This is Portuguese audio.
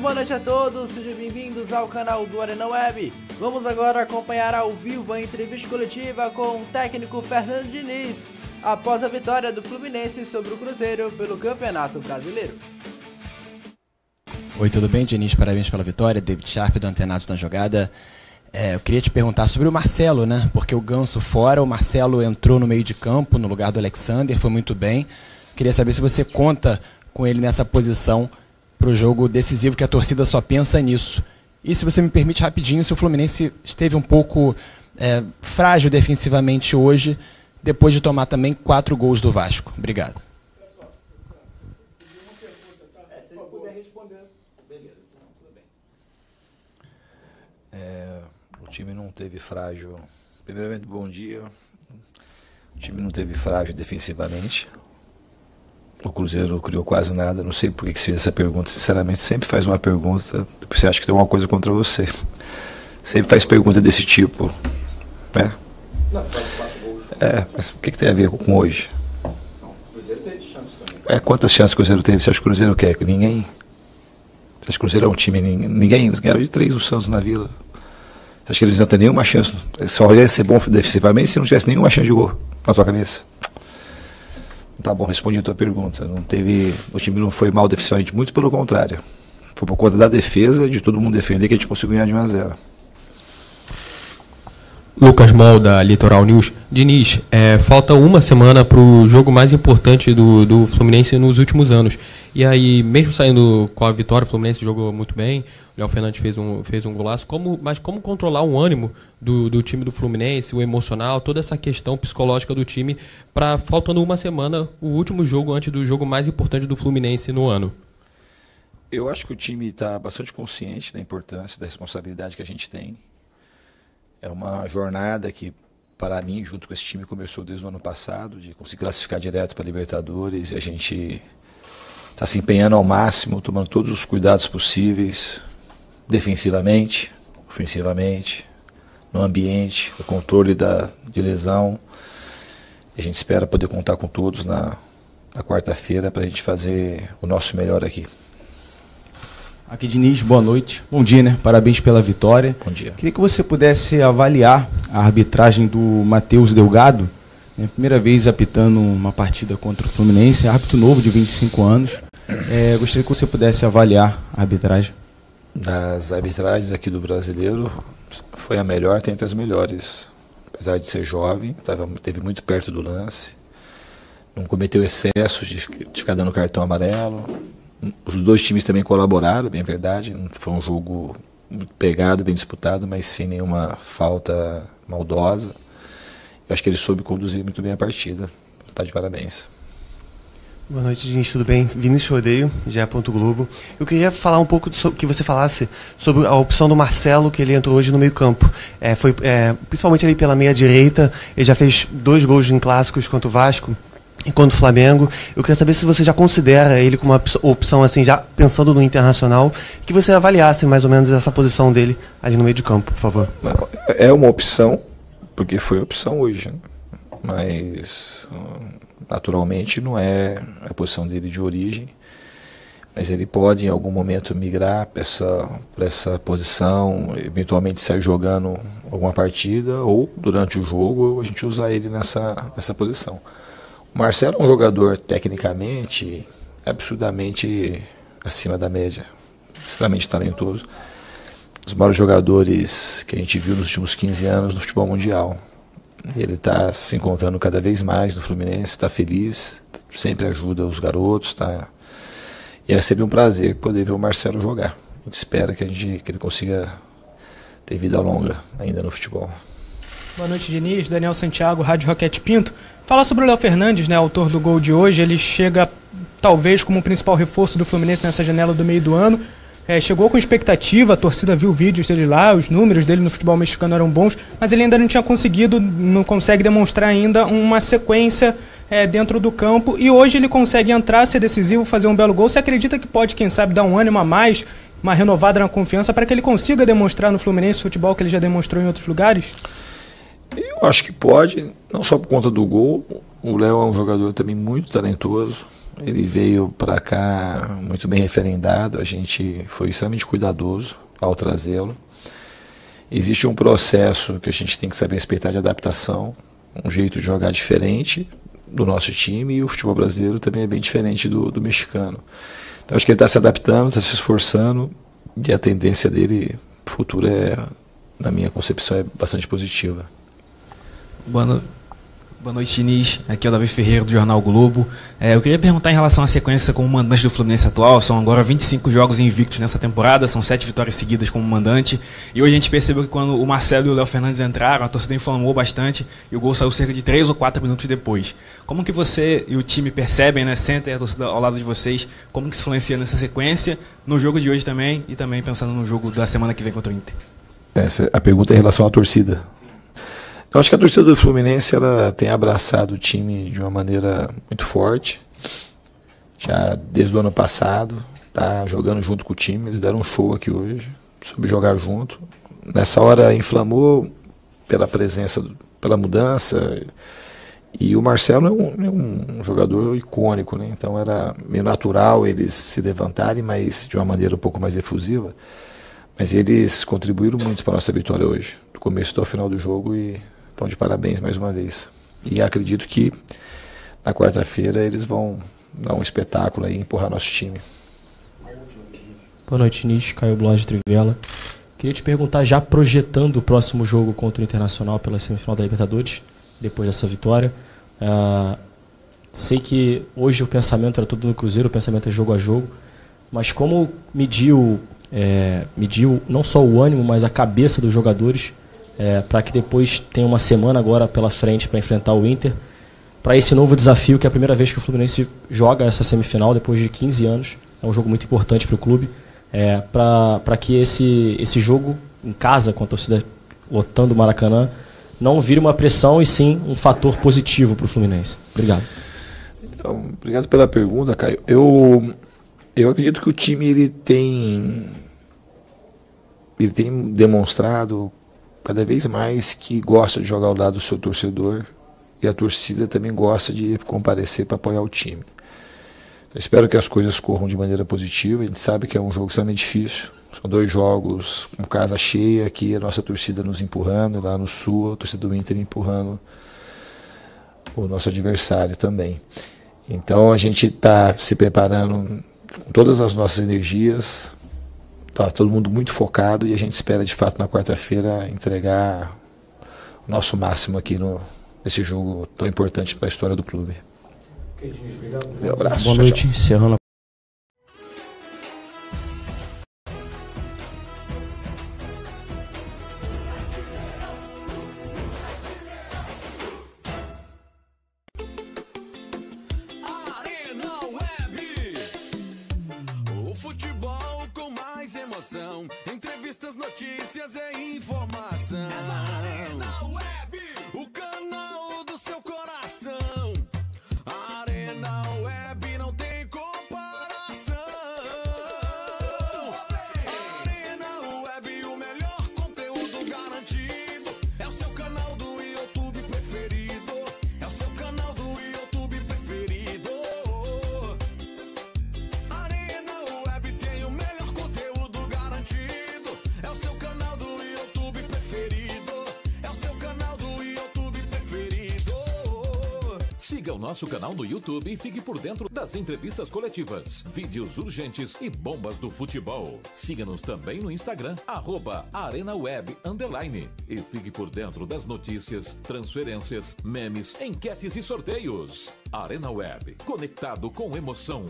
Boa noite a todos, sejam bem-vindos ao canal do Arena Web. Vamos agora acompanhar ao vivo a entrevista coletiva com o técnico Fernando Diniz após a vitória do Fluminense sobre o Cruzeiro pelo Campeonato Brasileiro. Oi, tudo bem, Diniz? Parabéns pela vitória. David Sharp do Antenados na jogada. É, eu queria te perguntar sobre o Marcelo, né? Porque o Ganso fora, o Marcelo entrou no meio de campo, no lugar do Alexander, foi muito bem. Queria saber se você conta com ele nessa posição para o jogo decisivo, que a torcida só pensa nisso. E se você me permite rapidinho, se o Fluminense esteve um pouco é, frágil defensivamente hoje, depois de tomar também quatro gols do Vasco. Obrigado. É, o time não teve frágil. Primeiramente, bom dia. O time não teve frágil defensivamente. O Cruzeiro não criou quase nada. Não sei por que você fez essa pergunta. Sinceramente, sempre faz uma pergunta. Você acha que tem alguma coisa contra você. Sempre faz pergunta desse tipo. Né? É, mas o que, que tem a ver com hoje? O Cruzeiro teve também. É, quantas chances o Cruzeiro teve? Você acha que o Cruzeiro quer? Ninguém. Você acha que o Cruzeiro é um time. Ninguém. Eles ganharam de três o Santos na vila. Você acha que eles não têm nenhuma chance? Só ia ser bom defensivamente se não tivesse nenhuma chance de gol na tua cabeça. Tá bom, respondi a tua pergunta. Não teve, o time não foi mal defensivamente, muito pelo contrário. Foi por conta da defesa, de todo mundo defender, que a gente conseguiu ganhar de 1 a 0. Lucas Mol, da Litoral News. Diniz, é, falta uma semana para o jogo mais importante do, do Fluminense nos últimos anos. E aí, mesmo saindo com a vitória, o Fluminense jogou muito bem, Léo Fernandes fez um, fez um golaço, como, mas como controlar o ânimo do, do time do Fluminense, o emocional, toda essa questão psicológica do time, para faltando uma semana, o último jogo antes do jogo mais importante do Fluminense no ano? Eu acho que o time está bastante consciente da importância, da responsabilidade que a gente tem. É uma jornada que, para mim, junto com esse time, começou desde o ano passado, de conseguir classificar direto para Libertadores, e a gente está se empenhando ao máximo, tomando todos os cuidados possíveis, defensivamente, ofensivamente, no ambiente, no controle da, de lesão. A gente espera poder contar com todos na, na quarta-feira para a gente fazer o nosso melhor aqui. Aqui, Diniz, boa noite. Bom dia, né? Parabéns pela vitória. Bom dia. Queria que você pudesse avaliar a arbitragem do Matheus Delgado. Né? Primeira vez apitando uma partida contra o Fluminense, árbitro novo de 25 anos. É, gostaria que você pudesse avaliar a arbitragem. Das arbitragens aqui do brasileiro, foi a melhor, entre as melhores. Apesar de ser jovem, tava, teve muito perto do lance. Não cometeu excessos de, de ficar dando cartão amarelo os dois times também colaboraram, bem verdade. Foi um jogo pegado, bem disputado, mas sem nenhuma falta maldosa. Eu acho que ele soube conduzir muito bem a partida. Está de parabéns. Boa noite, gente, tudo bem? Vinícius Rodeio, GE. Globo. Eu queria falar um pouco sobre, que você falasse sobre a opção do Marcelo, que ele entrou hoje no meio-campo. É, foi é, principalmente ali pela meia-direita, ele já fez dois gols em clássicos contra o Vasco enquanto Flamengo. Eu queria saber se você já considera ele como uma opção, assim, já pensando no internacional, que você avaliasse mais ou menos essa posição dele ali no meio de campo, por favor. É uma opção, porque foi opção hoje, né? mas naturalmente não é a posição dele de origem. Mas ele pode em algum momento migrar para essa, essa posição, eventualmente sair jogando alguma partida, ou durante o jogo a gente usar ele nessa, nessa posição. O Marcelo é um jogador tecnicamente absurdamente acima da média, extremamente talentoso. Um dos maiores jogadores que a gente viu nos últimos 15 anos no futebol mundial. Ele está se encontrando cada vez mais no Fluminense, está feliz, sempre ajuda os garotos, tá? E é sempre um prazer poder ver o Marcelo jogar. A gente espera que, a gente, que ele consiga ter vida longa ainda no futebol. Boa noite, Diniz. Daniel Santiago, Rádio Roquete Pinto. Falar sobre o Léo Fernandes, né, autor do gol de hoje, ele chega talvez como o principal reforço do Fluminense nessa janela do meio do ano. É, chegou com expectativa, a torcida viu vídeos dele lá, os números dele no futebol mexicano eram bons, mas ele ainda não tinha conseguido, não consegue demonstrar ainda uma sequência é, dentro do campo. E hoje ele consegue entrar, ser decisivo, fazer um belo gol. Você acredita que pode, quem sabe, dar um ânimo a mais, uma renovada na confiança, para que ele consiga demonstrar no Fluminense o futebol que ele já demonstrou em outros lugares? Eu acho que pode, não só por conta do gol. O Léo é um jogador também muito talentoso. Ele veio para cá muito bem referendado, a gente foi extremamente cuidadoso ao trazê-lo. Existe um processo que a gente tem que saber respeitar de adaptação, um jeito de jogar diferente do nosso time e o futebol brasileiro também é bem diferente do, do mexicano. Então acho que ele está se adaptando, está se esforçando e a tendência dele futura é, na minha concepção, é bastante positiva. Boa, no... Boa noite, Diniz. Aqui é o Davi Ferreira, do Jornal Globo. É, eu queria perguntar em relação à sequência como mandante do Fluminense atual. São agora 25 jogos invictos nessa temporada, são sete vitórias seguidas como mandante. E hoje a gente percebeu que quando o Marcelo e o Léo Fernandes entraram, a torcida inflamou bastante e o gol saiu cerca de 3 ou 4 minutos depois. Como que você e o time percebem, né, sentem a torcida ao lado de vocês, como que isso influencia nessa sequência, no jogo de hoje também e também pensando no jogo da semana que vem contra o Inter? Essa, a pergunta é em relação à torcida. Eu acho que a torcida do Fluminense ela tem abraçado o time de uma maneira muito forte. Já desde o ano passado, tá jogando junto com o time. Eles deram um show aqui hoje, soube jogar junto. Nessa hora inflamou pela presença, pela mudança. E o Marcelo é um, é um jogador icônico, né? então era meio natural eles se levantarem, mas de uma maneira um pouco mais efusiva. Mas eles contribuíram muito para a nossa vitória hoje, do começo até o final do jogo, e então, de parabéns mais uma vez. E acredito que na quarta-feira eles vão dar um espetáculo aí e empurrar nosso time. Boa noite, Nish. Caio Blas de Trivela. Queria te perguntar, já projetando o próximo jogo contra o Internacional pela semifinal da Libertadores, depois dessa vitória. Uh, sei que hoje o pensamento era tudo no Cruzeiro, o pensamento é jogo a jogo, mas como mediu, é, mediu não só o ânimo, mas a cabeça dos jogadores é, para que depois tenha uma semana agora pela frente para enfrentar o Inter, para esse novo desafio que é a primeira vez que o Fluminense joga essa semifinal depois de 15 anos. É um jogo muito importante para o clube, é, para que esse, esse jogo em casa, com a torcida lotando o Maracanã, não vire uma pressão e sim um fator positivo para o Fluminense. Obrigado. Então, obrigado pela pergunta, Caio. Eu, eu acredito que o time ele tem ele tem demonstrado cada vez mais que gosta de jogar ao lado do seu torcedor e a torcida também gosta de comparecer para apoiar o time. Então, espero que as coisas corram de maneira positiva. A gente sabe que é um jogo extremamente difícil. São dois jogos com casa cheia, aqui a nossa torcida nos empurrando, lá no sul a torcida do Inter empurrando o nosso adversário também. Então a gente está se preparando com todas as nossas energias tá todo mundo muito focado e a gente espera de fato na quarta-feira entregar o nosso máximo aqui no, nesse jogo tão importante para a história do clube. Um abraço. Boa noite, encerrando informação. Entrevistas, notícias e informação. É na Arena Web. Nosso canal no YouTube e fique por dentro das entrevistas coletivas, vídeos urgentes e bombas do futebol. Siga-nos também no Instagram, arroba ArenaWeb Underline. E fique por dentro das notícias, transferências, memes, enquetes e sorteios. Arena Web, conectado com emoção.